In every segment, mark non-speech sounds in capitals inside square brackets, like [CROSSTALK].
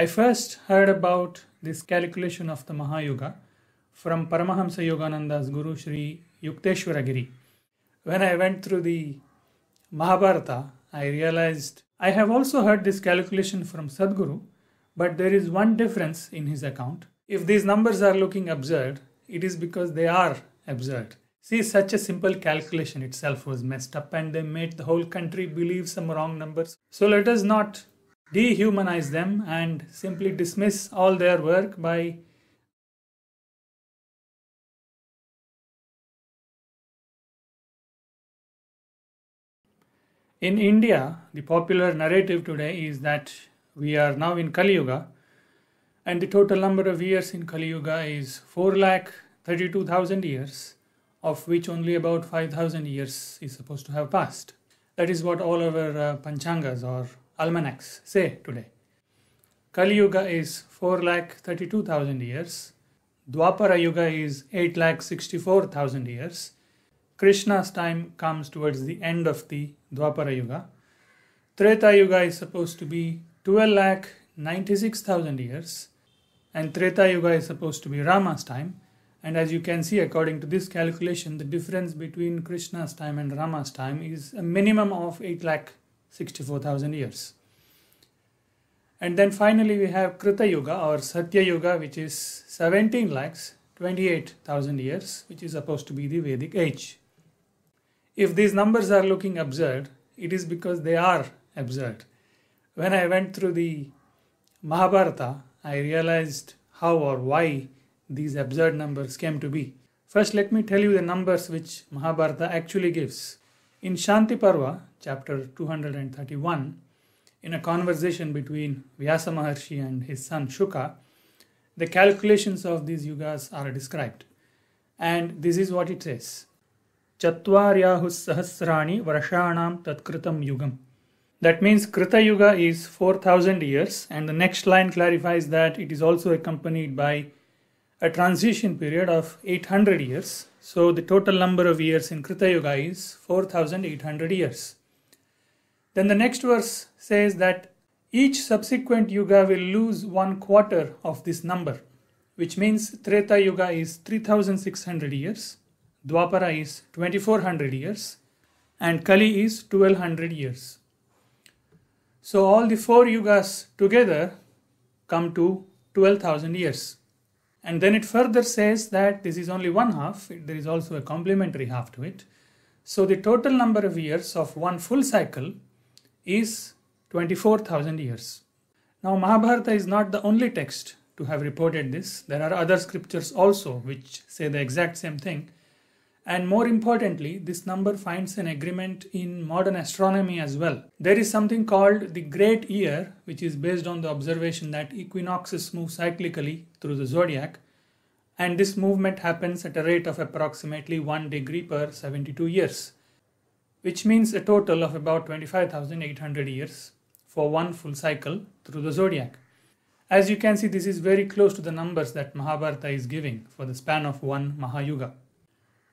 I first heard about this calculation of the Mahayuga from Paramahamsa Yogananda's Guru Sri Yukteswaragiri. When I went through the Mahabharata, I realized I have also heard this calculation from Sadhguru, but there is one difference in his account. If these numbers are looking absurd, it is because they are absurd. See, such a simple calculation itself was messed up and they made the whole country believe some wrong numbers. So let us not dehumanize them and simply dismiss all their work by In India, the popular narrative today is that we are now in Kali Yuga and the total number of years in Kali Yuga is 4 lakh 32,000 years, of which only about 5,000 years is supposed to have passed. That is what all our uh, panchangas or almanacs say today. Kali Yuga is 4 lakh 32,000 years, Dwapara Yuga is 8 lakh 64,000 years, Krishna's time comes towards the end of the Dwapara Yuga. Treta Yuga is supposed to be 12 lakh 96,000 years, and Treta Yuga is supposed to be Rama's time. And as you can see, according to this calculation, the difference between Krishna's time and Rama's time is a minimum of 8 lakh 64,000 years. And then finally, we have Krita Yuga or Satya Yuga, which is 17 lakhs 28,000 years, which is supposed to be the Vedic age. If these numbers are looking absurd, it is because they are absurd. When I went through the Mahabharata, I realized how or why these absurd numbers came to be. First, let me tell you the numbers which Mahabharata actually gives. In Shanti Parva, chapter 231, in a conversation between Vyasa Maharshi and his son Shuka, the calculations of these yugas are described. And this is what it says Chatvaryahu Sahasrani Varshanam Tatkritam Yugam. That means Krita Yuga is 4000 years, and the next line clarifies that it is also accompanied by a transition period of 800 years. So the total number of years in Krita Yuga is 4800 years. Then the next verse says that each subsequent yuga will lose one quarter of this number, which means Treta Yuga is 3600 years, Dwapara is 2400 years, and Kali is 1200 years. So all the four yugas together come to 12,000 years. And then it further says that this is only one half, there is also a complementary half to it. So the total number of years of one full cycle is 24,000 years. Now, Mahabharata is not the only text to have reported this. There are other scriptures also which say the exact same thing. And more importantly, this number finds an agreement in modern astronomy as well. There is something called the Great Year, which is based on the observation that equinoxes move cyclically through the zodiac, and this movement happens at a rate of approximately 1 degree per 72 years, which means a total of about 25,800 years for one full cycle through the zodiac. As you can see, this is very close to the numbers that Mahabharata is giving for the span of one Mahayuga.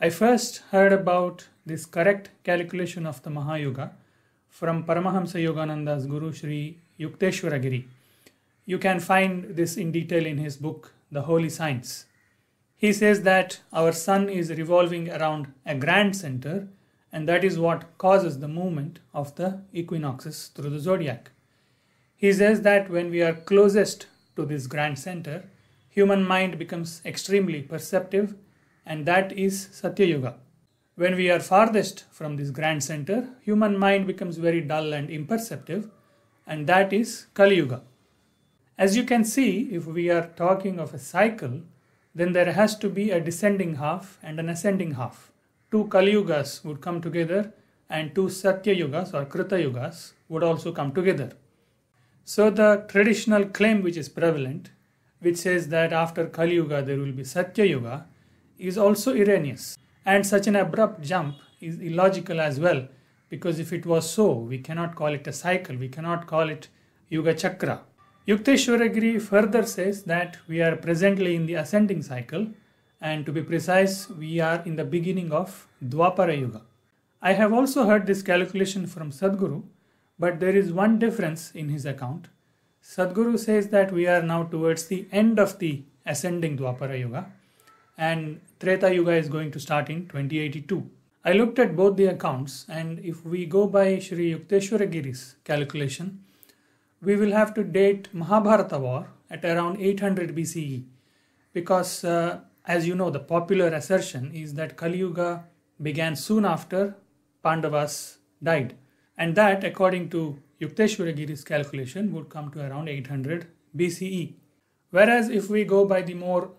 I first heard about this correct calculation of the Mahayuga from Paramahamsa Yogananda's Guru Sri Yukteswaragiri. You can find this in detail in his book, The Holy Science. He says that our sun is revolving around a grand center, and that is what causes the movement of the equinoxes through the zodiac. He says that when we are closest to this grand center, human mind becomes extremely perceptive and that is Satya Yuga. When we are farthest from this grand center, human mind becomes very dull and imperceptive, and that is Kali Yuga. As you can see, if we are talking of a cycle, then there has to be a descending half and an ascending half. Two Kali Yugas would come together, and two Satya Yugas or Krita Yugas would also come together. So, the traditional claim which is prevalent, which says that after Kali Yuga there will be Satya Yuga, is also erroneous. And such an abrupt jump is illogical as well, because if it was so, we cannot call it a cycle, we cannot call it Yuga Chakra. Yukteswaragiri further says that we are presently in the ascending cycle, and to be precise, we are in the beginning of Dwapara Yuga. I have also heard this calculation from Sadhguru, but there is one difference in his account. Sadhguru says that we are now towards the end of the ascending Dwapara Yuga and Treta Yuga is going to start in 2082. I looked at both the accounts and if we go by Sri Yukteswara Giri's calculation, we will have to date Mahabharata war at around 800 BCE because uh, as you know the popular assertion is that Kali Yuga began soon after Pandavas died and that according to Yukteswara Giri's calculation would come to around 800 BCE. Whereas if we go by the more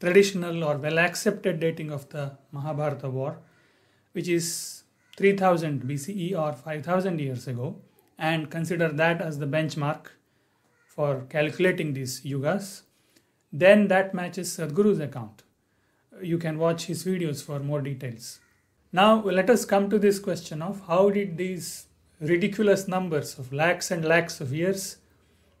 traditional or well accepted dating of the Mahabharata war, which is 3000 BCE or 5000 years ago, and consider that as the benchmark for calculating these yugas, then that matches Sadhguru's account. You can watch his videos for more details. Now let us come to this question of how did these ridiculous numbers of lakhs and lakhs of years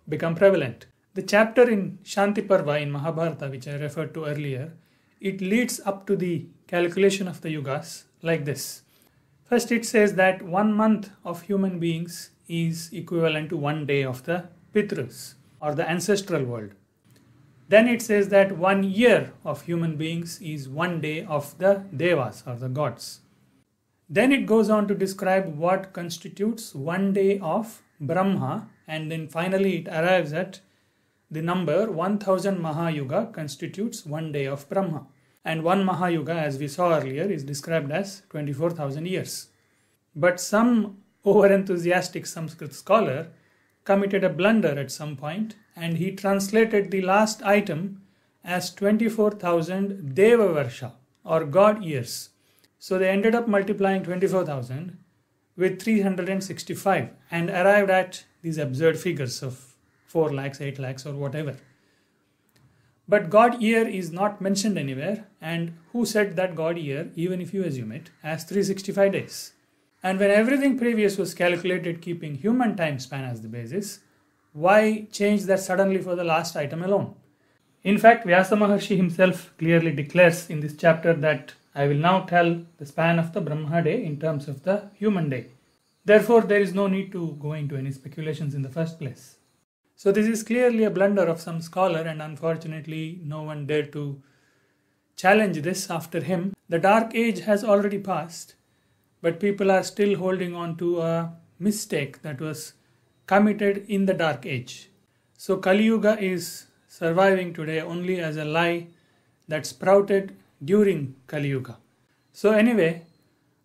become prevalent. The chapter in Shanti Parva in Mahabharata, which I referred to earlier, it leads up to the calculation of the yugas like this. First, it says that one month of human beings is equivalent to one day of the Pitrus or the ancestral world. Then it says that one year of human beings is one day of the Devas or the gods. Then it goes on to describe what constitutes one day of Brahma, and then finally it arrives at the number 1000 Mahayuga constitutes one day of Brahma. And one Mahayuga, as we saw earlier, is described as 24,000 years. But some over-enthusiastic Sanskrit scholar committed a blunder at some point and he translated the last item as 24,000 Deva Varsha or God years. So they ended up multiplying 24,000 with 365 and arrived at these absurd figures of 4 lakhs, 8 lakhs, or whatever. But God year is not mentioned anywhere, and who said that God year, even if you assume it, as 365 days? And when everything previous was calculated keeping human time span as the basis, why change that suddenly for the last item alone? In fact, Vyasa Maharshi himself clearly declares in this chapter that I will now tell the span of the Brahma day in terms of the human day. Therefore, there is no need to go into any speculations in the first place. So, this is clearly a blunder of some scholar, and unfortunately, no one dared to challenge this after him. The dark age has already passed, but people are still holding on to a mistake that was committed in the dark age. So, Kali Yuga is surviving today only as a lie that sprouted during Kali Yuga. So, anyway,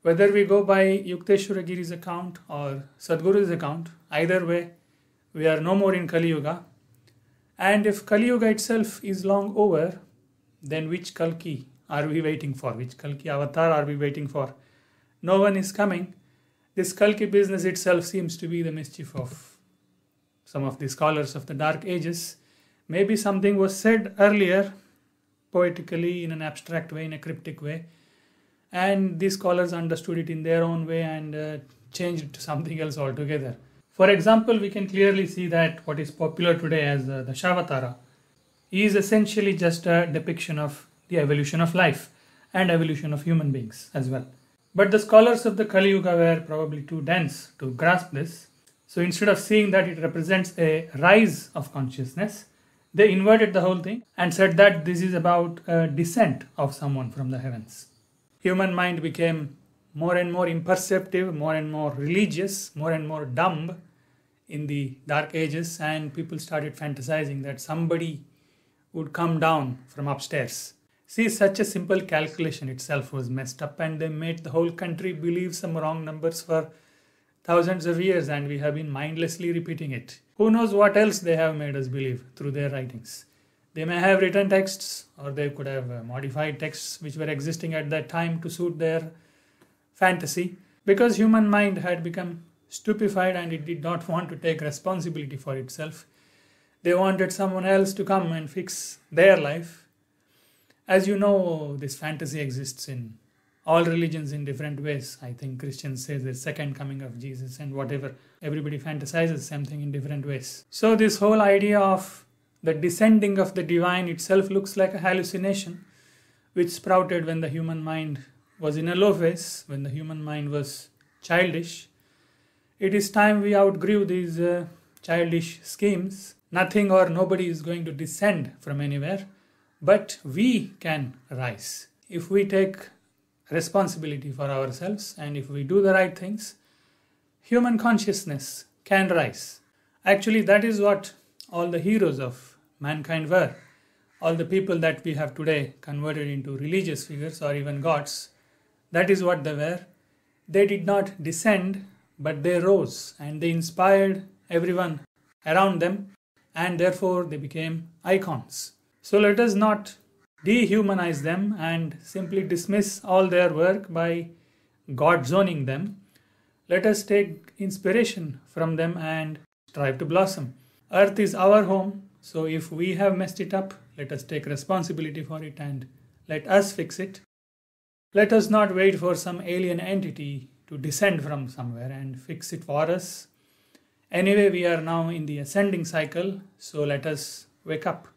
whether we go by Yukteswara Giri's account or Sadhguru's account, either way, we are no more in Kali Yuga. And if Kali Yuga itself is long over, then which Kalki are we waiting for? Which Kalki avatar are we waiting for? No one is coming. This Kalki business itself seems to be the mischief of some of the scholars of the Dark Ages. Maybe something was said earlier poetically in an abstract way, in a cryptic way. And these scholars understood it in their own way and uh, changed it to something else altogether. For example, we can clearly see that what is popular today as uh, Dashavatara is essentially just a depiction of the evolution of life and evolution of human beings as well. But the scholars of the Kali Yuga were probably too dense to grasp this. So instead of seeing that it represents a rise of consciousness, they inverted the whole thing and said that this is about a descent of someone from the heavens. Human mind became more and more imperceptive, more and more religious, more and more dumb in the dark ages, and people started fantasizing that somebody would come down from upstairs. See, such a simple calculation itself was messed up, and they made the whole country believe some wrong numbers for thousands of years, and we have been mindlessly repeating it. Who knows what else they have made us believe through their writings? They may have written texts, or they could have uh, modified texts which were existing at that time to suit their fantasy. Because human mind had become stupefied and it did not [LAUGHS] want to take responsibility for itself, they wanted someone else to come and fix their life. As you know, this fantasy exists in all religions in different ways. I think Christians say the second coming of Jesus and whatever. Everybody fantasizes something in different ways. So, this whole idea of the descending of the divine itself looks like a hallucination which sprouted when the human mind was in a low phase, when the human mind was childish. It is time we outgrew these uh, childish schemes. nothing or nobody is going to descend from anywhere, but we can rise. If we take responsibility for ourselves and if we do the right things, human consciousness can rise. Actually, that is what all the heroes of mankind were. All the people that we have today converted into religious figures or even gods, that is what they were. They did not descend, but they rose and they inspired everyone around them, and therefore they became icons. So let us not dehumanize them and simply dismiss all their work by God zoning them. Let us take inspiration from them and strive to blossom. Earth is our home, so if we have messed it up, let us take responsibility for it and let us fix it. Let us not wait for some alien entity to descend from somewhere and fix it for us. Anyway, we are now in the ascending cycle, so let us wake up.